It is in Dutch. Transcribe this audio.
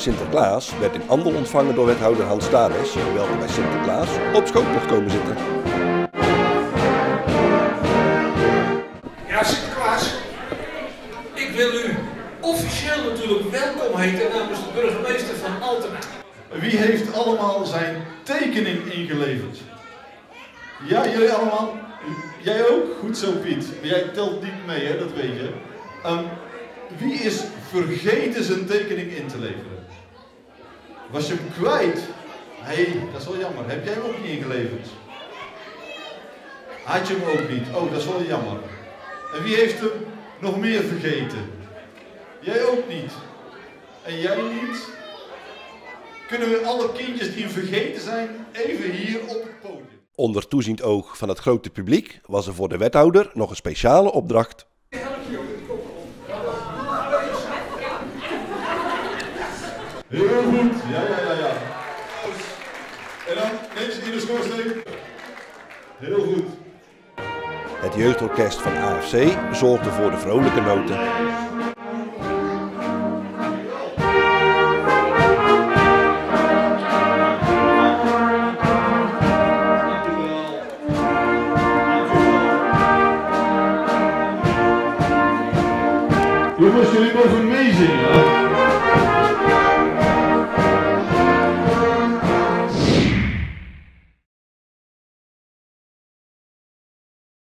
Sinterklaas werd in Andel ontvangen door wethouder Hans Dares, welke bij Sinterklaas op schoot mocht komen zitten. Ja, Sinterklaas, ik wil u officieel natuurlijk welkom heten namens de burgemeester van Altena. Wie heeft allemaal zijn tekening ingeleverd? Ja, jullie allemaal? Jij ook? Goed zo, Piet. Maar jij telt niet mee, hè? dat weet je. Ehm, wie is vergeten zijn tekening in te leveren? Was je hem kwijt? Hé, hey, dat is wel jammer. Heb jij hem ook niet ingeleverd? Had je hem ook niet? Oh, dat is wel jammer. En wie heeft hem nog meer vergeten? Jij ook niet. En jij niet? Kunnen we alle kindjes die vergeten zijn even hier op het podium? Onder toeziend oog van het grote publiek was er voor de wethouder nog een speciale opdracht. Heel goed, ja, ja, ja, ja. En dan mensen in de schoorsteen. Heel goed. Het jeugdorkest van AFC zorgde voor de vrolijke noten. Jongens, jullie mogen meezingen.